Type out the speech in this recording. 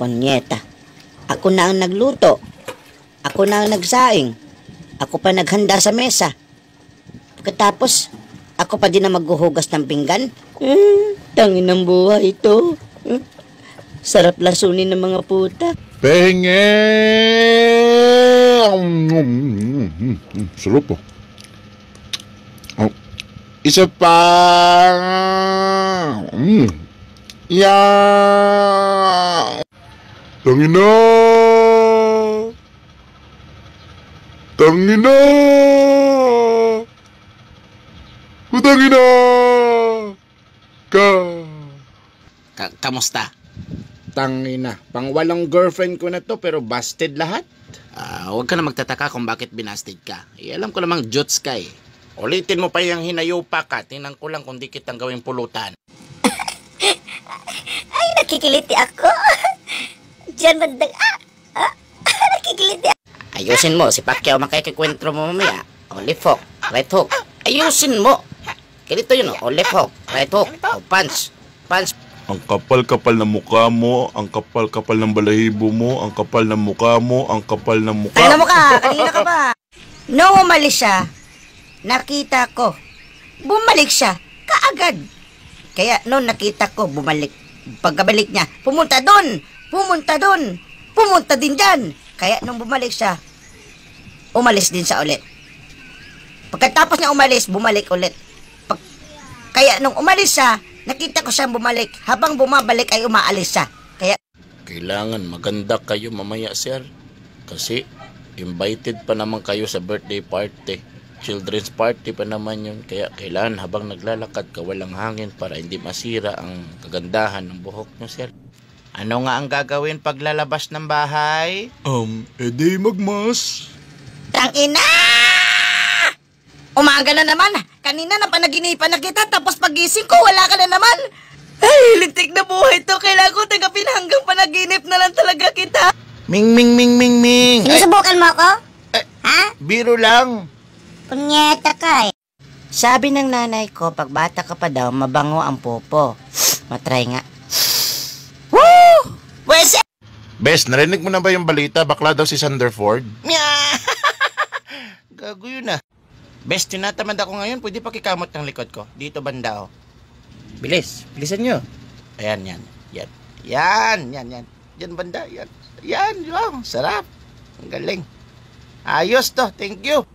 Ponyeta. Ako na ang nagluto. Ako na ang nagsaing. Ako pa naghanda sa mesa. Pagkatapos, ako pa din ang maghuhugas ng pinggan. Eh, tangin ng buhay ito. Eh, sarap lasunin ng mga puta. Penge! Mm, Sarap po. Oh. Isa pa! Mm. Yeah! Tangina! Tangina! Tangina! Ka! Ka- kamusta? Tangina, pang walang girlfriend ko na to pero busted lahat. Ah, huwag ka na magtataka kung bakit binasted ka. Eh, alam ko namang jots ka eh. Ulitin mo pa yung hinayupa ka, tingnan ko lang kung di kitang gawing pulutan. Ay, nakikiliti ako. Diyan bandang, ah, ah, nakikiliti ako. Ayusin mo, si Pacquiao makikikwentro mo mamaya. O left hook, right hook. Ayusin mo. Ganito yun, o left hook, right hook, o punch, punch. Ang kapal-kapal ng mukha mo, ang kapal-kapal ng balahibo mo, ang kapal ng mukha mo, ang kapal ng mukha. Kaya mo ka, kanina ka pa. Nung umalis siya, nakita ko, bumalik siya, kaagad. Kaya noon nakita ko, bumalik. Pagkabalik niya, pumunta doon, pumunta doon, pumunta din dyan. Kaya nung bumalik siya, umalis din siya ulit. Pagkatapos niya umalis, bumalik ulit. Pag, kaya nung umalis siya, nakita ko siyang bumalik. Habang bumabalik ay umaalis siya. Kaya Kailangan maganda kayo mamaya, sir. Kasi invited pa naman kayo sa birthday party. Children's party pa naman yun. Kaya kailangan habang naglalakad ka walang hangin para hindi masira ang kagandahan ng buhok nyo, sir. Ano nga ang gagawin pag lalabas ng bahay? Um, edi magmas. Tangina! Umaga na naman. Kanina na panaginipan na kita tapos pagising ko wala ka na naman. Ay, lintik na buhay to. Kailangan ko tagapin hanggang panaginip na lang talaga kita. Ming, ming, ming, ming, ming! Sinusubukan mo ako? Ha? biro lang! Punyeta ka eh. Sabi ng nanay ko, pag bata ka pa daw, mabango ang popo. Matry nga. Bes, narinig mo na ba yung balita? Bakla daw si Sanderford? Gago yun ah. Bes, tinatamad ako ngayon. Pwede pakikamot ng likod ko. Dito banda oh. Bilis. Bilisan nyo. Ayan, yan. Yan. Yan, yan, yan. Yan banda. Yan. Yan, yung. Sarap. Ang galing. Ayos to. Thank you.